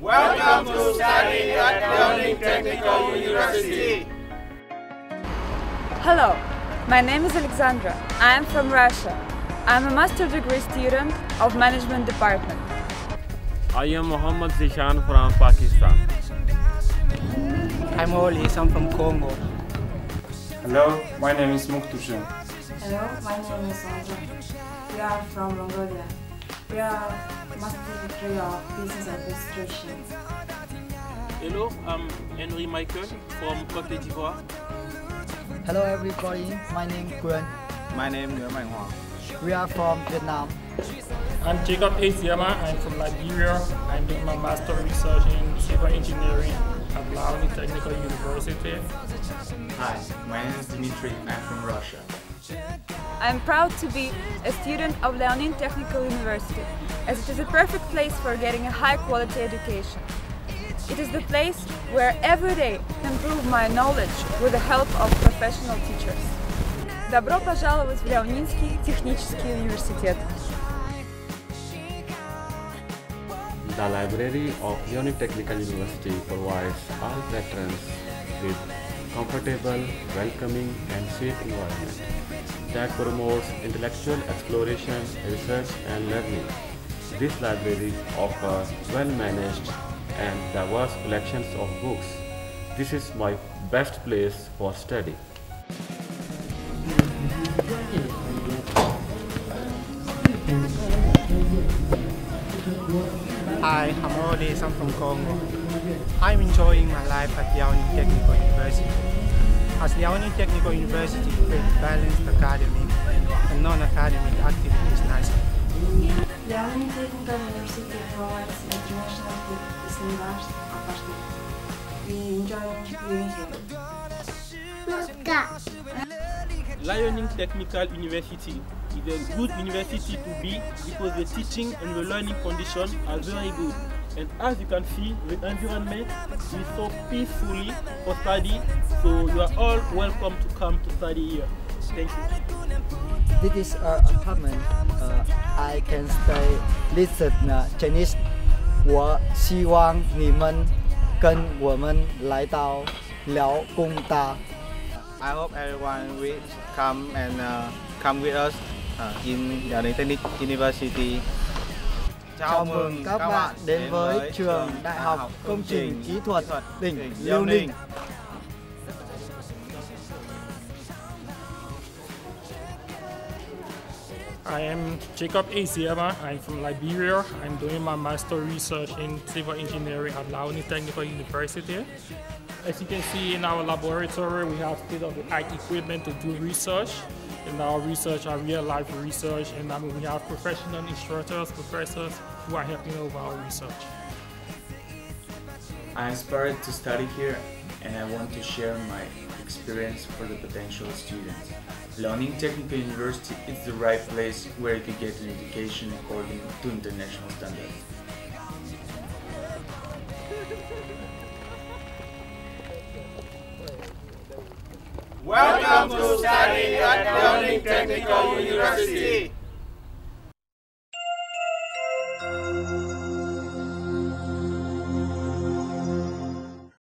Welcome to study at Liaoning Technical University. Hello, my name is Alexandra. I am from Russia. I am a master degree student of management department. I am Mohammad Zishan from Pakistan. I'm Olis, I'm from Congo. Hello, my name is Muktushin. Hello, my name is Sandra. We are from Mongolia. We are master degree of business administration. Hello, I'm Henry Michael from Cote d'Ivoire. Hello everybody, my name is Gwen. My name is Nguyen Hoa. We are from Vietnam. I'm Jacob Asiama. I'm from Liberia. I'm doing my master research in civil engineering at Liaoning Technical University. Hi, my name is Dmitry. I'm from Russia. I am proud to be a student of Liaoning Technical University, as it is a perfect place for getting a high quality education. It is the place where every day can improve my knowledge with the help of professional teachers. Добро пожаловать в Леонинский технический университет. The library of Liaoning Technical University provides all patrons with comfortable, welcoming and safe environment that promotes intellectual exploration, research and learning. This library offers well-managed and diverse collections of books. This is my best place for study. Hi, I'm Olis, I'm from Congo. I'm enjoying my life at Liaoning Technical University. As Liaoning Technical University brings balanced academic and non-academic activities nicely. Liaoning Technical University provides international seminars and opportunities. We enjoy living here. Liaoning Technical University is a good university to be because the teaching and the learning conditions are very good. And as you can see, the environment is so peacefully for study, so you are all welcome to come to study here. Thank you. This is our apartment. Uh, I can stay listen uh, Chinese. 我希望你们跟我们来到辽工大。 I hope everyone will come and uh, come with us in Liaoning University. Chào mừng các bạn đến với trường Đại học Công trình Kỹ thuật tỉnh Liêu Ninh. I am Jacob Asiama. I'm from Liberia. I'm doing my master research in civil engineering at Liaoning Technical University. As you can see in our laboratory, we have state-of-the-art equipment to do research. In our research, our real-life research, and I mean, we have professional instructors, professors who are helping over our research. I'm inspired to study here and I want to share my experience for the potential students. Liaoning Technical University is the right place where you can get an education according to international standards. Welcome to study at Liaoning Technical University.